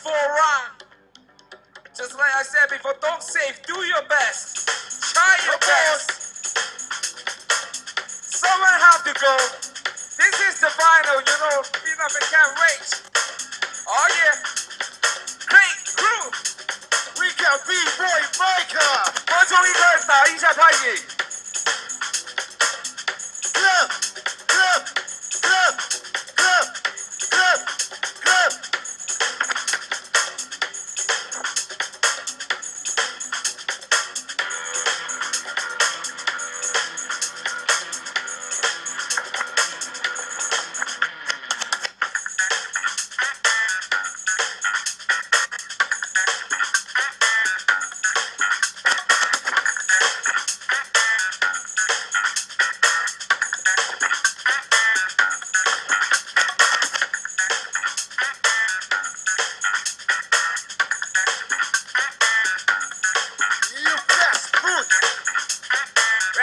for a run. Just like I said before, don't save, do your best. Try your best. Someone have to go. This is the final, you know, we never can wait. Oh yeah. Great crew. We can be boy breaker. 我从一个打一下太极。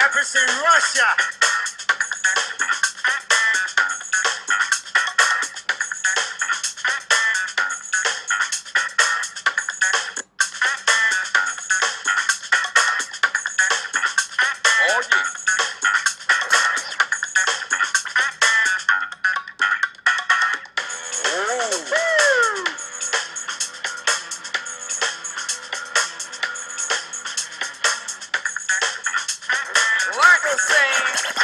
Represent Russia. Say,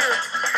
of